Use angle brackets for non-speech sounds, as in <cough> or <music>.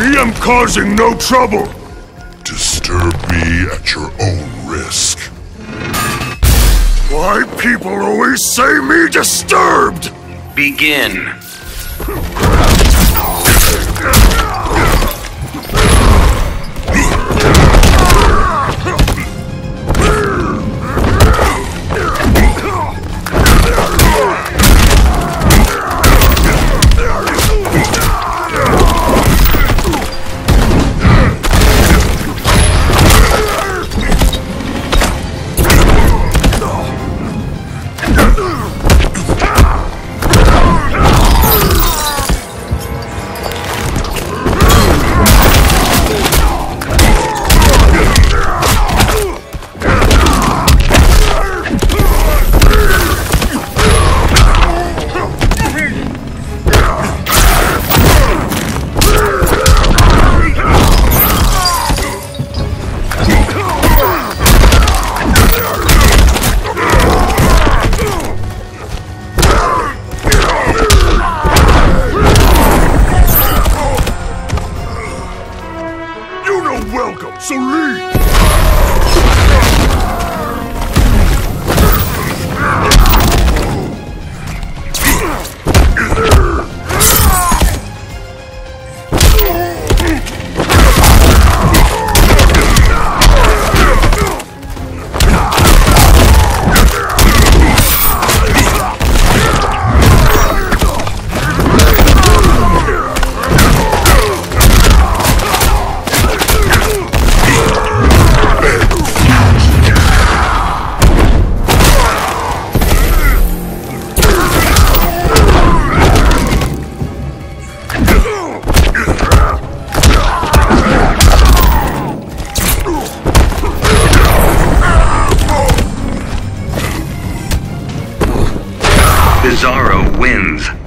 Me am causing no trouble. Disturb me at your own risk. Why people always say me disturbed? Begin. <laughs> welcome, so. Bizarro wins.